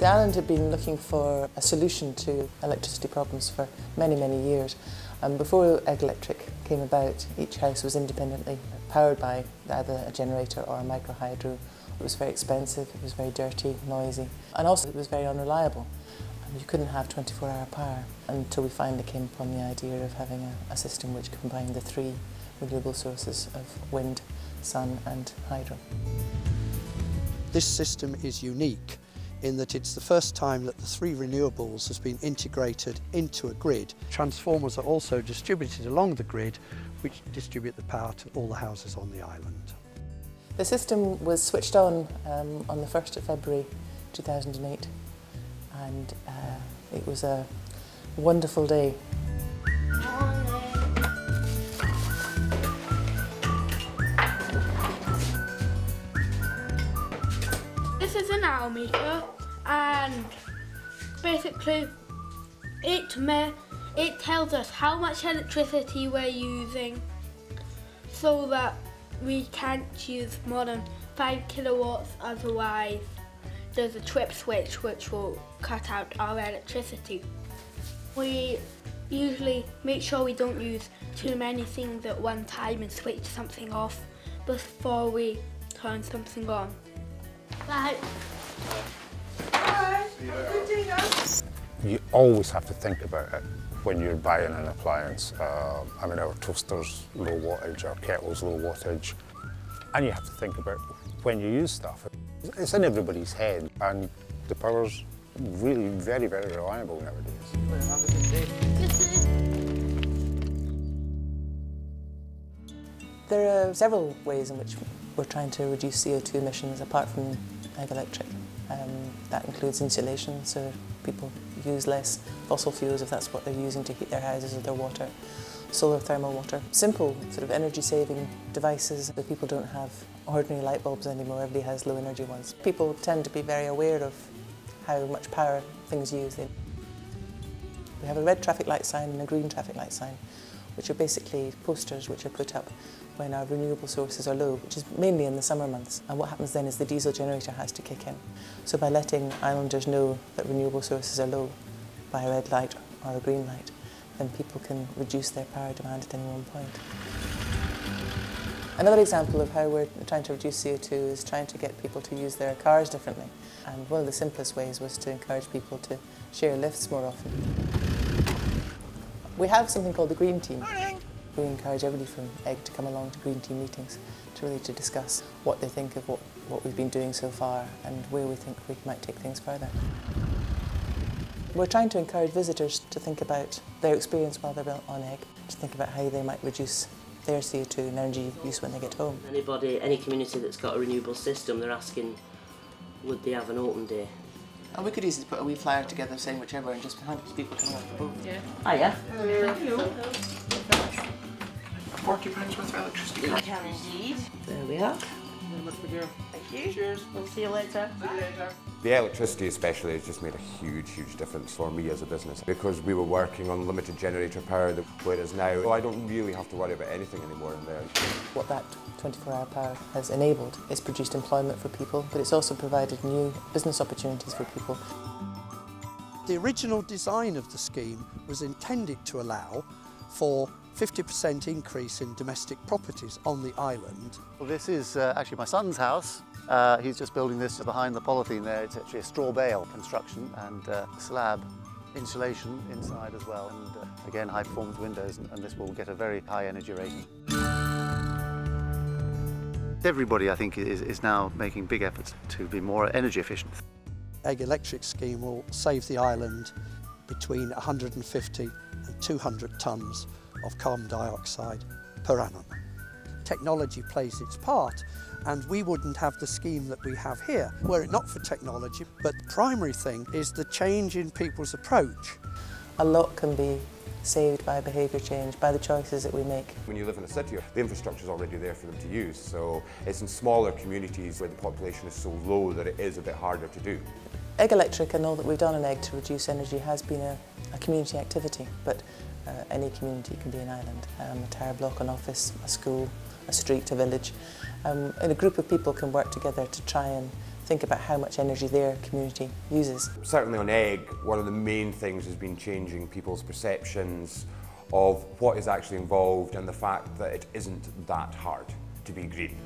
The island had been looking for a solution to electricity problems for many, many years. And before Eigg Electric came about, each house was independently powered by either a generator or a microhydro. It was very expensive, it was very dirty, noisy, and also it was very unreliable. You couldn't have 24-hour power until we finally came upon the idea of having a, a system which combined the three renewable sources of wind, sun and hydro. This system is unique in that it's the first time that the three renewables has been integrated into a grid. Transformers are also distributed along the grid which distribute the power to all the houses on the island. The system was switched on um, on the 1st of February 2008 and uh, it was a wonderful day. Is an hour meter and basically it me it tells us how much electricity we're using so that we can't use more than 5 kilowatts otherwise there's a trip switch which will cut out our electricity. We usually make sure we don't use too many things at one time and switch something off before we turn something on. Bye. Bye. You always have to think about it when you're buying an appliance. Uh, I mean, our toaster's low wattage, our kettle's low wattage, and you have to think about when you use stuff. It's in everybody's head, and the power's really very, very reliable nowadays. There are several ways in which we're trying to reduce CO2 emissions apart from Electric. Um, that includes insulation, so people use less fossil fuels if that's what they're using to heat their houses or their water. Solar thermal water. Simple sort of energy saving devices that people don't have ordinary light bulbs anymore, everybody has low energy ones. People tend to be very aware of how much power things use. We have a red traffic light sign and a green traffic light sign, which are basically posters which are put up when our renewable sources are low, which is mainly in the summer months. And what happens then is the diesel generator has to kick in. So by letting islanders know that renewable sources are low by a red light or a green light, then people can reduce their power demand at any one point. Another example of how we're trying to reduce CO2 is trying to get people to use their cars differently. And one of the simplest ways was to encourage people to share lifts more often. We have something called the Green Team. We encourage everybody from Eigg to come along to Green Team meetings to really to discuss what they think of what, what we've been doing so far and where we think we might take things further. We're trying to encourage visitors to think about their experience while they're on Eigg, to think about how they might reduce their CO2 and energy use when they get home. Anybody, any community that's got a renewable system, they're asking, would they have an autumn day? And we could easily put a wee flyer together saying whichever and just have people coming off the boat. Yeah. Oh yeah. Forty pounds worth of electricity. We can indeed. There we are. Very much for you. Thank you. Cheers. We'll see you later. See you later. The electricity especially has just made a huge, huge difference for me as a business because we were working on limited generator power, whereas now I don't really have to worry about anything anymore in there. What that 24-hour power has enabled is produced employment for people, but it's also provided new business opportunities for people. The original design of the scheme was intended to allow for 50% increase in domestic properties on the island. Well, this is uh, actually my son's house. Uh, he's just building this behind the polythene there. It's actually a straw bale construction and uh, slab insulation inside as well. And uh, again, high performance windows, and, and this will get a very high energy rating. Everybody, I think, is, is now making big efforts to be more energy efficient. Eigg Electric scheme will save the island between 150 and 200 tonnes of carbon dioxide per annum. Technology plays its part and we wouldn't have the scheme that we have here were it not for technology. But the primary thing is the change in people's approach. A lot can be saved by behaviour change, by the choices that we make. When you live in a city, the infrastructure is already there for them to use, so it's in smaller communities where the population is so low that it is a bit harder to do. Eigg Electric and all that we've done in Eigg to reduce energy has been a, a community activity, but uh, any community can be an island. Um, a tower block, an office, a school, a street, a village. Um, and a group of people can work together to try and think about how much energy their community uses. Certainly on Eigg, one of the main things has been changing people's perceptions of what is actually involved and the fact that it isn't that hard to be green.